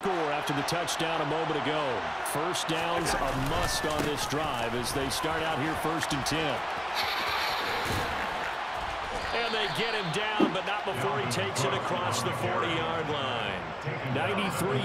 score after the touchdown a moment ago. First downs a must on this drive as they start out here first and 10. And they get him down, but not before he takes it across the 40-yard line. 93